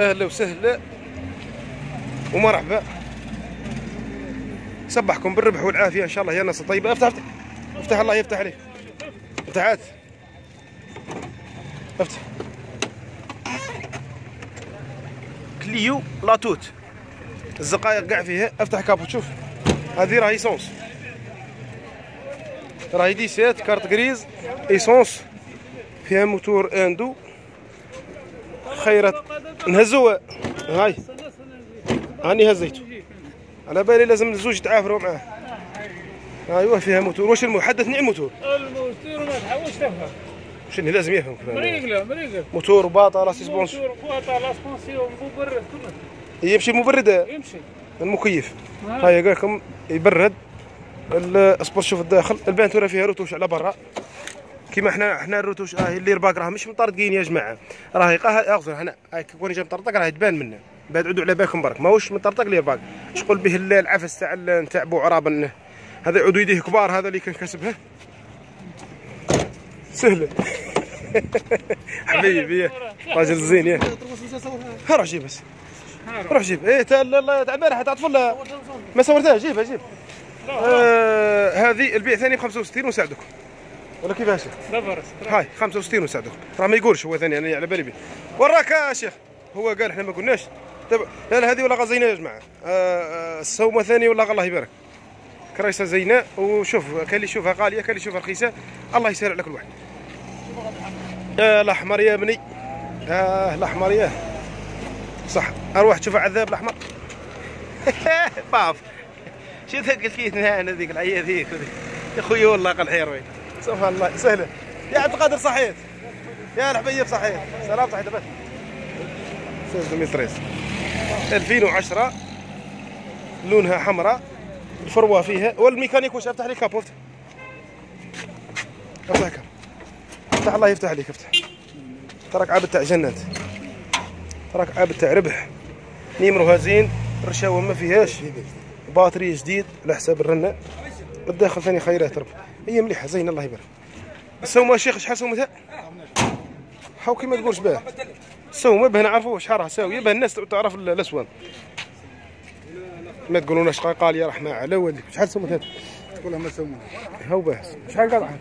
أهلا وسهلا ومرحبا. صبحكم بالربح والعافية إن شاء الله يا ناس طيبة. افتح افتح أفتح الله يفتح عليك. أفتح عاد. أفتح. Clio la toute. الزقايق قاع فيها. أفتح capot شوف. هذه راهي essence راهي dix-sept carte grise. essence فيها موتور إندو. خيرت. نهزوها هاي. هاني هزيته على بالي لازم الزوج يتعافروا معاه. أيوه فيها موتور واش المو حدثني عن الموتور الموتور ما تحاولش تفهم شنو لازم يفهم. مريقلة مريقل موتور باطا لا سيسبونس موتور بواطه لاسبونسيون مبرد كله يمشي المبرد يمشي. المكيف. آه. هاي قال لكم يبرد. الاسبوس شوف الداخل. البانتورة فيها رتوش على برا. كيما إحنا إحنا الرتوش هاي اللي رباك راه مش مطردقين يا جماعة. راهي قاها اغزر هنا. هاي كون جا مطرطق راهي تبان منه. بعد عدوا على بالكم برك. ماهوش مطرطق لي رباك. شغل به العفس تاع تاع بو عرابه هذا عدو يديه كبار هذا اللي كان كسبها سهله حبيبي راجل زين يا. روح جيب بس. روح. جيب. إيه تاع ال- ال- تاع طفل. ما صورتها جيبها جيب. آه هذه البيع ثاني ب 65 ونساعدكم. ولا كيفاش لا فرس هاي 65 ونساعدكم راه ما يقولش هو ثاني أنا على بالي بيه. وراك يا شيخ. هو قال إحنا ما قلناش. طيب لا لا هذه ولا غزينا يا جماعة. آه آه، ثاني ولا الله يبارك. كريسة زينة. وشوف كان اللي يشوفها غالية كان اللي يشوفها رخيصة الله يسهل على كل واحد آه الأحمر يا بني. آه الأحمر يا. صح. أروح تشوف عذاب الأحمر. باف. شو ذاك الكيت أنا ذيك العيه ذيك؟ يا خويا والله قال حير وين سبحان الله سهله يا عبد القادر صحيت. يا الحبيب صحيت. سلام صحيت. بس 2013 2010 لونها حمراء. الفروة فيها. والميكانيك واش؟ افتح لي كاب افتح افتح capot. افتح الله يفتح عليك افتح تراك عابد تاع جنات. تراك عابد تاع ربح. نيمروها زين الرشاوه ما فيهاش. batterie جديد. على حساب الرنه الداخل ثاني خيرات ربح هي مليحة زين الله يبارك. السومه شيخ شحال سومتها؟ حاو كيما تقولش باه السومه باه نعرفوا شحال راه ساويه باه الناس تعرف ال- الأسوان. ما تقولوناش قال يا رحمة على والديك شحال سومتها؟ كلها ما سووا هاو باهس شحال قاطعه؟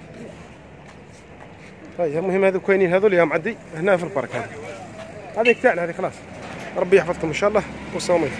هاي المهم هذو كاينين هذول يا معدي هنا في البارك هذا هذيك تاعنا هذه خلاص. ربي يحفظكم إن شاء الله. والسلام عليكم